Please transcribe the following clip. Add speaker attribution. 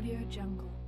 Speaker 1: Audio Jungle.